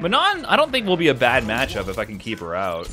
Manon, I don't think will be a bad matchup if I can keep her out.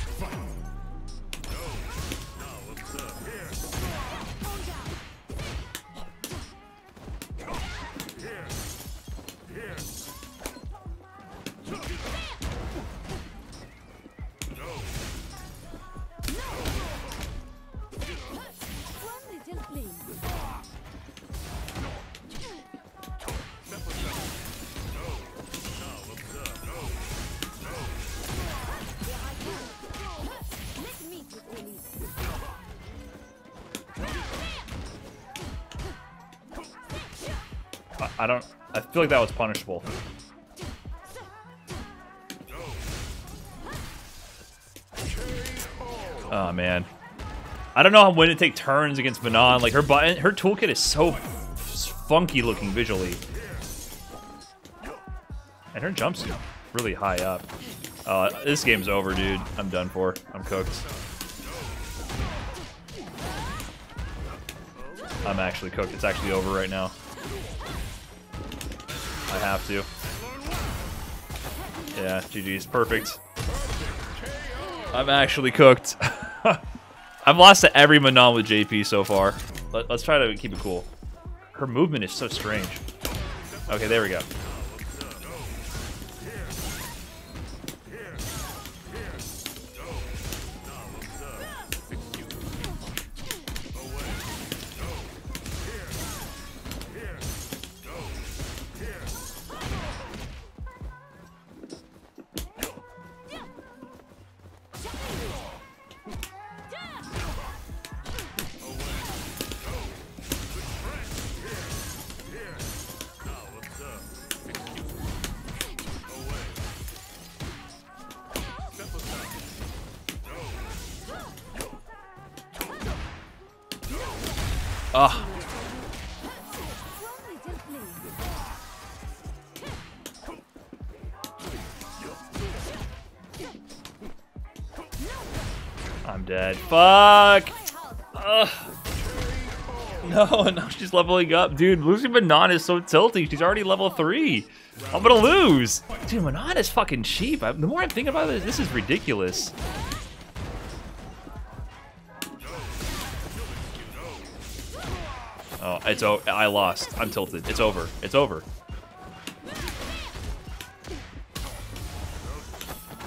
I don't... I feel like that was punishable. Oh, man. I don't know how when to take turns against Manon. Like, her button, her toolkit is so funky looking visually. And her jump's really high up. Uh, this game's over, dude. I'm done for. I'm cooked. I'm actually cooked. It's actually over right now. I have to. Yeah, GG's. Perfect. I'm actually cooked. I've lost to every Manon with JP so far. Let, us try to keep it cool. Her movement is so strange. Okay, there we go. Oh. I'm dead. Fuck! Ugh. No, no, she's leveling up. Dude, losing Manon is so tilty. She's already level 3. I'm gonna lose. Dude, Manon is fucking cheap. I, the more I'm thinking about this, this is ridiculous. Oh, it's over. I lost. I'm tilted. It's over. It's over.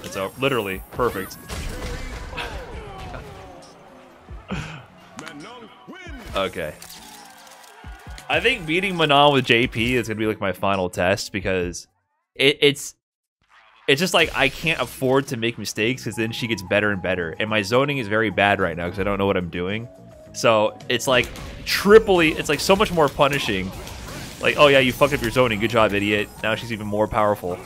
It's over. Literally. Perfect. okay. I think beating Manon with JP is going to be like my final test because it, it's it's just like I can't afford to make mistakes because then she gets better and better. And my zoning is very bad right now because I don't know what I'm doing. So it's like triply, it's like so much more punishing. Like, oh yeah, you fucked up your zoning. Good job, idiot. Now she's even more powerful.